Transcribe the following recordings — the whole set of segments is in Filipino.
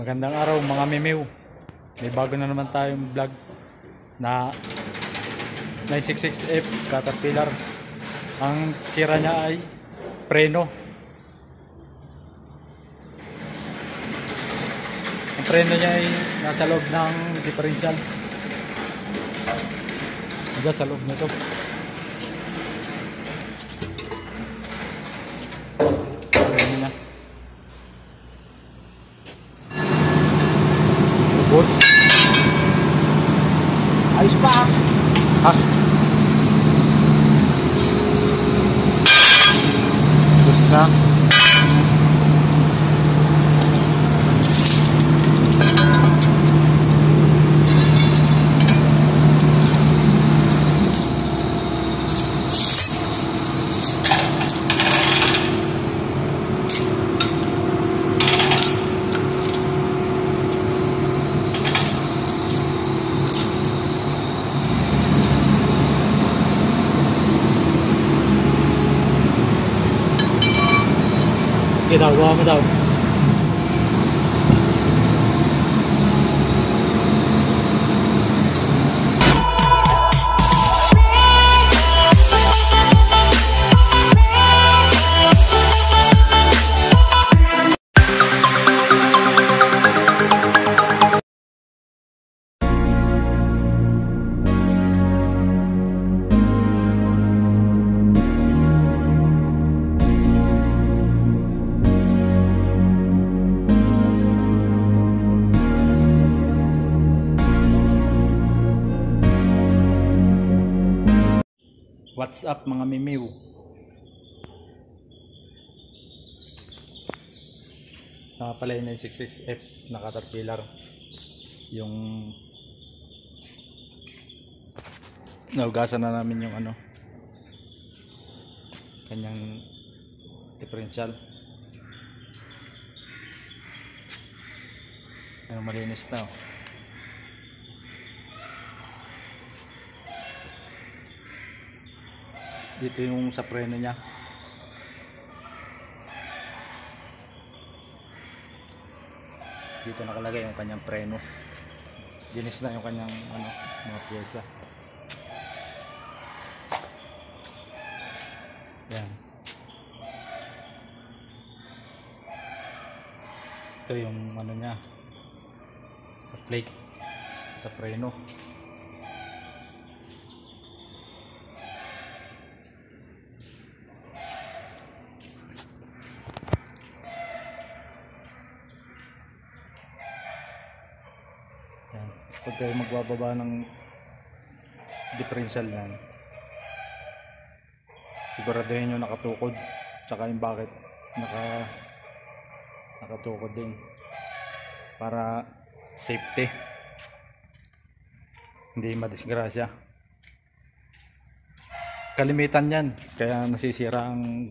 Magandang araw mga mimiw. May bago na naman tayong vlog na 966F Caterpillar. Ang sira niya ay preno. Ang preno niya ay nasa loob ng differential. Diba sa loob nito. Đầu lo. What's up mga mimiw? Saka pala yung 966F na Caterpillar. Yung naugasan na namin yung ano kanyang differential. Ano malinis na oh. Dito yung sa preno niya. Dito nakalagay yung kanyang preno. Ginis na yung kanyang ano, mga pyesa. Yan. Ito yung ano niya sa plate sa preno Pag kayo magbababa ng differential yan, siguraduhin nyo nakatukod. Tsaka yung bakit naka nakatukod din. Para safety. Hindi madisgrasya. Kalimitan yan. Kaya nasisira ang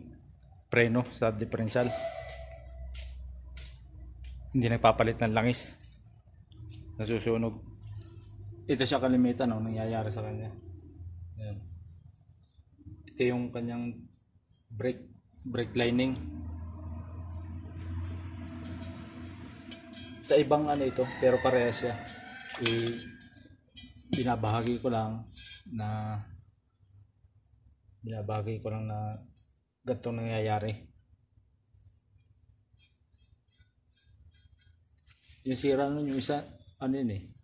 preno sa differential. Hindi nagpapalit ng langis nasusunog. Ito siya kalimitan ang nangyayari sa kanya. Ayan. Ito yung kanyang brake brake lining. Sa ibang ano ito, pero parehas siya. I binabahagi ko lang na binabahagi ko lang na ganito nangyayari. Yung sira nun yung isa, ano yun eh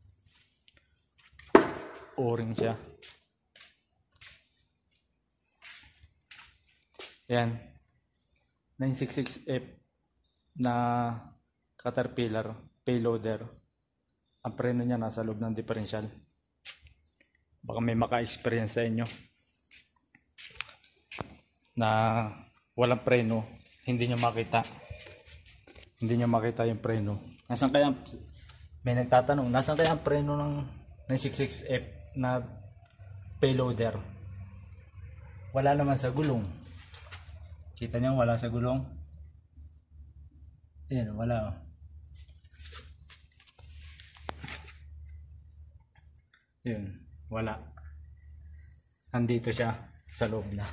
o-ring siya. Yan. 966F na Caterpillar payloader. Ang preno niya nasa loob ng differential. Baka may maka-experience sa inyo na walang preno hindi nyo makita. Hindi nyo makita yung preno. Nasan kaya may nagtatanong, nasan kaya ang preno ng 966F na payloader? Wala naman sa gulong. Kita niyo wala sa gulong? Ayan, wala. oh. Yun, wala. Nandito siya sa loob na.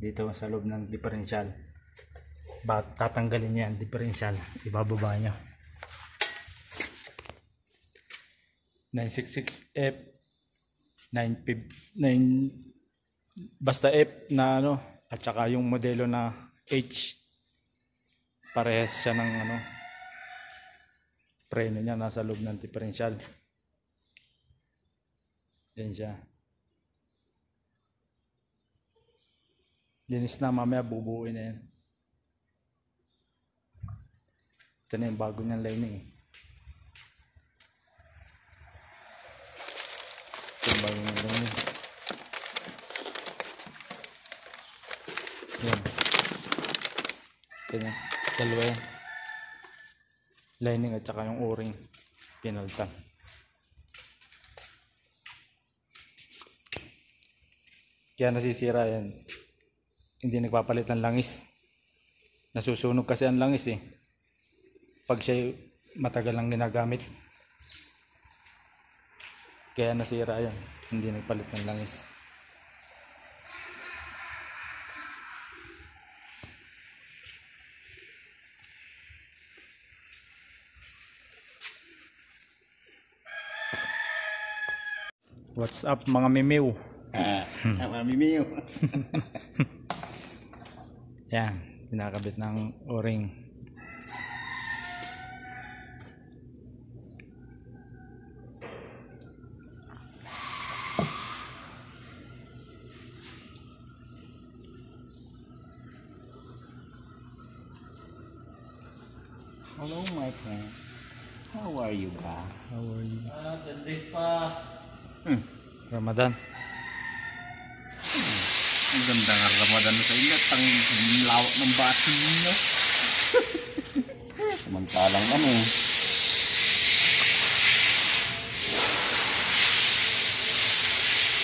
Dito sa loob ng differential. Ba tatanggalin niya ang differential. Ibababa niya. 966F 950 9 basta F na ano at saka yung modelo na H parehas siya ng ano preno niya nasa loob ng differential. Yan siya. Linis na mamaya bubuuin na yan. Ito na yung bago niyang lining eh. ito yung bago niyang lining yan na dalawa yan. Lining at saka yung o-ring pinaltan kaya nasisira yan. Hindi nagpapalit ng langis. Nasusunog kasi ang langis eh. Pag siya matagal lang ginagamit kaya nasira yan hindi nagpalit ng langis What's up mga mimiw? Ah, mami Mio. Yan, kinakabit ng o-ring. Ramadan. Ang ganda nga Ramadan sa inyo. Tang lawak ng bati ninyo. Samantalang ano eh.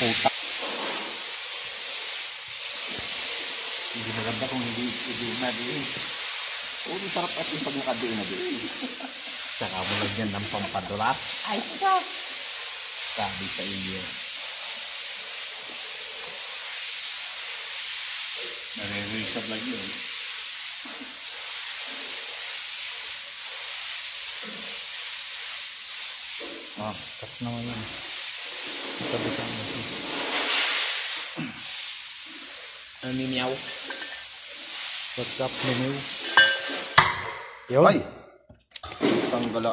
Puta. Hindi maganda kung hindi hindi na din. Oo, oh, sarap at yung pag nakadiin na din. Tsaka mo lang yan ng pampadulas. Ay, sa. Sabi sa iyo. Nare-resub lang yun. Ah, kas naman yun. Ang o-ring. Ano mimiyaw? What's up mimiw? Yun, Ay! Tanggala.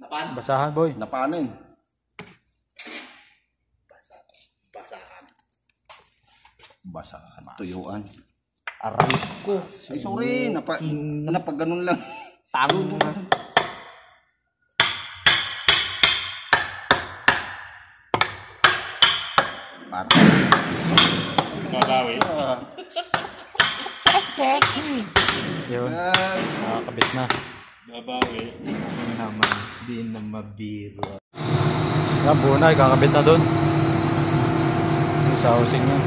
Napan? basahan boy. Napanin. Basahan. Tuyuan. Aray ko. Ay, sorry. Napa, napag ganun lang. Tamo na. Para. Babawi. Ah, Yun, nakakabit na. Babawi. naman. Di na mabiro. Yan, buo na, ikakabit na doon. Yung sa housing niya.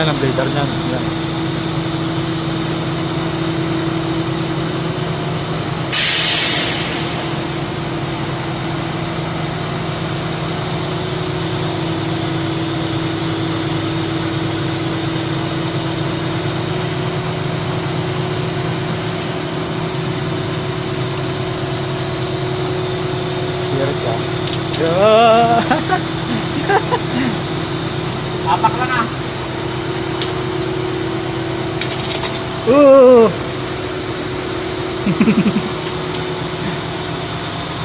Kan dalam militernya. Ya.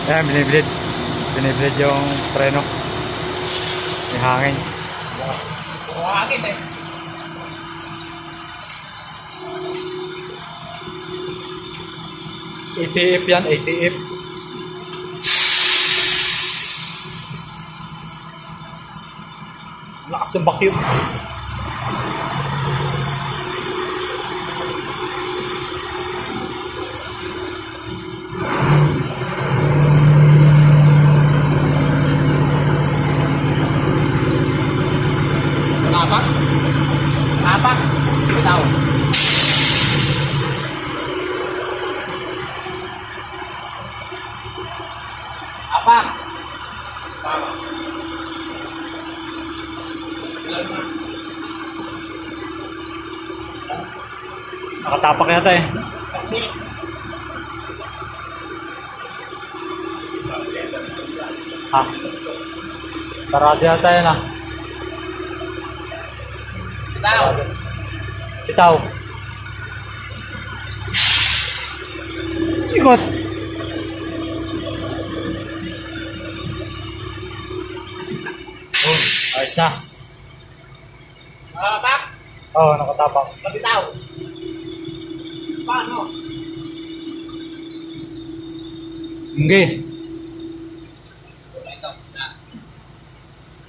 Ayan, biniblid. Biniblid yung preno. May hangin. Buhangin eh. ATF yan, ATF. Lakas ng vacuum. Apa? Apa? Nakatapak yata eh. Kasi. Ah. Tarado teh yun tahu Itaw. Itaw. Ikot. Na. Apak. Oo, oh, nakatapak. Bitaw. Paano? Hindi. Ito. Na.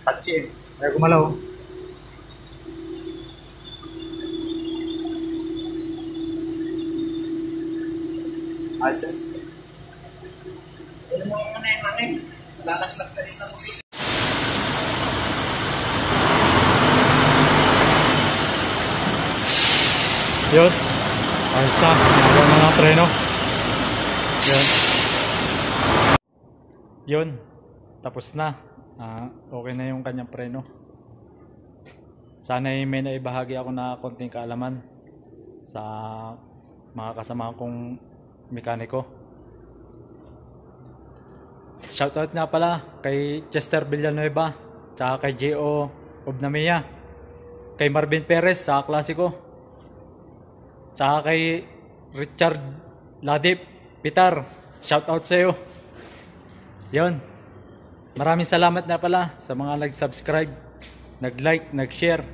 Patsi eh. Kaya gumalaw. Ayos eh. Ano mo muna yung hangin? Lalakas-lakas ka rin Yun. Ayos na. Nagawa na ng preno. Yun. Yun. Tapos na. Ah, okay na yung kanyang preno. Sana may naibahagi ako na konting kaalaman sa mga kasama kong mekaniko. Shoutout nga pala kay Chester Villanueva, tsaka kay J.O. Obnamia, kay Marvin Perez sa klasiko, Tsaka kay Richard Ladip Pitar, shout out sa iyo. 'Yon. Maraming salamat na pala sa mga nag-subscribe, nag-like, nag-share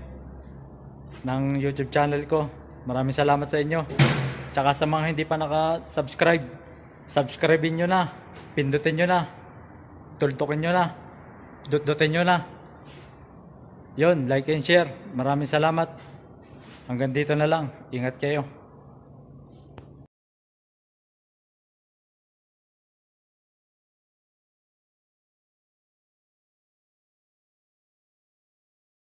ng YouTube channel ko. Maraming salamat sa inyo. Tsaka sa mga hindi pa naka-subscribe, subscribein nyo na, pindutin nyo na, tultukin nyo na, dutdutin nyo na. Yon, like and share. Maraming salamat. Hanggang dito na lang. Ingat kayo.